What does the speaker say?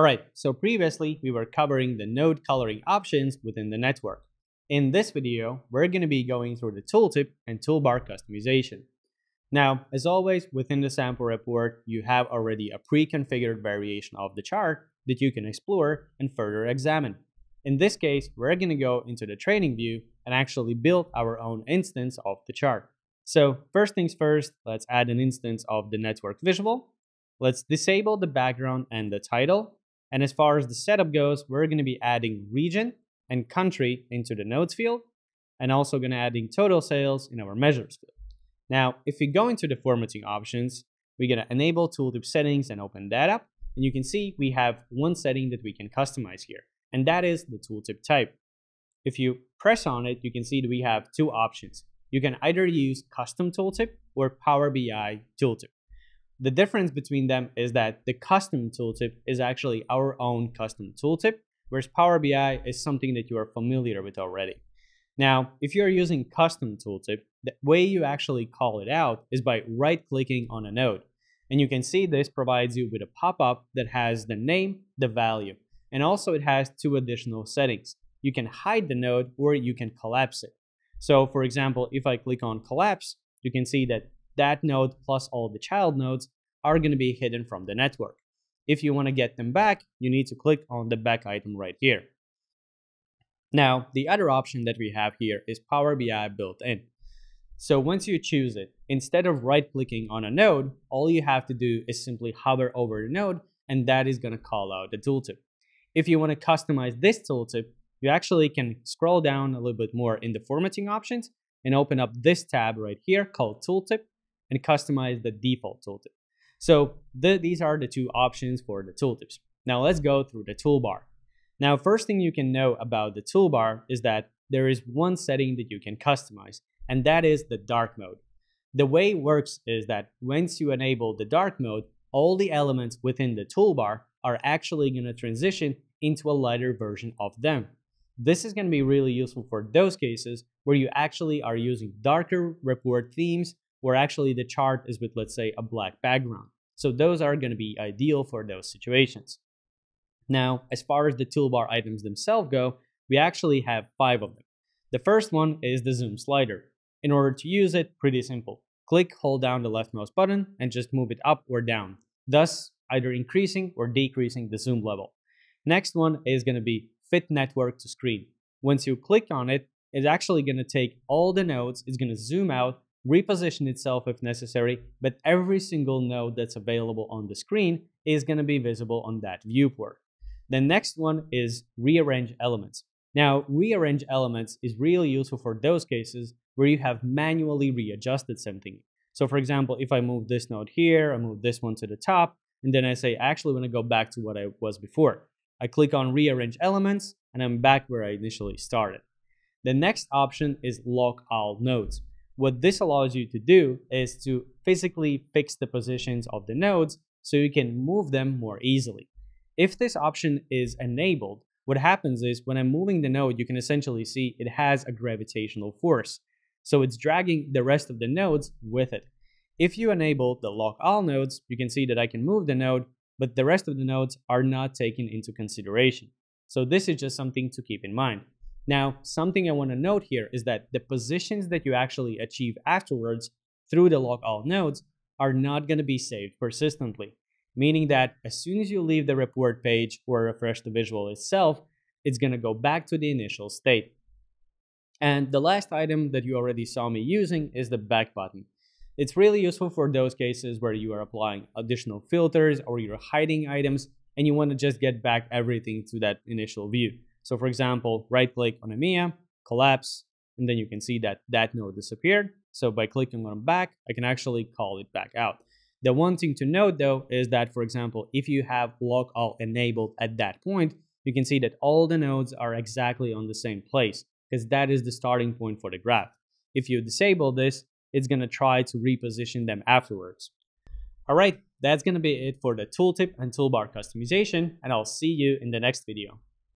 Alright, so previously we were covering the node coloring options within the network. In this video, we're going to be going through the tooltip and toolbar customization. Now, as always, within the sample report, you have already a pre-configured variation of the chart that you can explore and further examine. In this case, we're going to go into the training view and actually build our own instance of the chart. So first things first, let's add an instance of the network visual. Let's disable the background and the title. And as far as the setup goes, we're going to be adding region and country into the nodes field and also going to adding total sales in our measures field. Now, if we go into the formatting options, we're going to enable tooltip settings and open that up. And you can see we have one setting that we can customize here, and that is the tooltip type. If you press on it, you can see that we have two options. You can either use custom tooltip or Power BI tooltip. The difference between them is that the custom tooltip is actually our own custom tooltip, whereas Power BI is something that you are familiar with already. Now, if you're using custom tooltip, the way you actually call it out is by right clicking on a node. And you can see this provides you with a pop-up that has the name, the value, and also it has two additional settings. You can hide the node or you can collapse it. So for example, if I click on collapse, you can see that that node plus all the child nodes are going to be hidden from the network. If you want to get them back, you need to click on the back item right here. Now, the other option that we have here is Power BI built in. So once you choose it, instead of right clicking on a node, all you have to do is simply hover over the node and that is going to call out the tooltip. If you want to customize this tooltip, you actually can scroll down a little bit more in the formatting options and open up this tab right here called tooltip and customize the default tooltip. So the, these are the two options for the tooltips. Now let's go through the toolbar. Now, first thing you can know about the toolbar is that there is one setting that you can customize, and that is the dark mode. The way it works is that once you enable the dark mode, all the elements within the toolbar are actually going to transition into a lighter version of them. This is going to be really useful for those cases where you actually are using darker report themes where actually the chart is with, let's say, a black background. So those are going to be ideal for those situations. Now, as far as the toolbar items themselves go, we actually have five of them. The first one is the zoom slider. In order to use it, pretty simple. Click, hold down the left mouse button, and just move it up or down, thus either increasing or decreasing the zoom level. Next one is going to be fit network to screen. Once you click on it, it's actually going to take all the nodes, it's going to zoom out, reposition itself if necessary, but every single node that's available on the screen is going to be visible on that viewport. The next one is rearrange elements. Now, rearrange elements is really useful for those cases where you have manually readjusted something. So for example, if I move this node here, I move this one to the top, and then I say, I actually want to go back to what I was before. I click on rearrange elements, and I'm back where I initially started. The next option is lock all nodes. What this allows you to do is to physically fix the positions of the nodes so you can move them more easily. If this option is enabled, what happens is when I'm moving the node, you can essentially see it has a gravitational force. So it's dragging the rest of the nodes with it. If you enable the lock all nodes, you can see that I can move the node, but the rest of the nodes are not taken into consideration. So this is just something to keep in mind. Now, something I want to note here is that the positions that you actually achieve afterwards through the lock all nodes are not going to be saved persistently, meaning that as soon as you leave the report page or refresh the visual itself, it's going to go back to the initial state. And the last item that you already saw me using is the back button. It's really useful for those cases where you are applying additional filters or you're hiding items and you want to just get back everything to that initial view. So for example, right click on EMEA, collapse, and then you can see that that node disappeared. So by clicking on back, I can actually call it back out. The one thing to note though is that, for example, if you have lock all enabled at that point, you can see that all the nodes are exactly on the same place because that is the starting point for the graph. If you disable this, it's going to try to reposition them afterwards. All right, that's going to be it for the tooltip and toolbar customization, and I'll see you in the next video.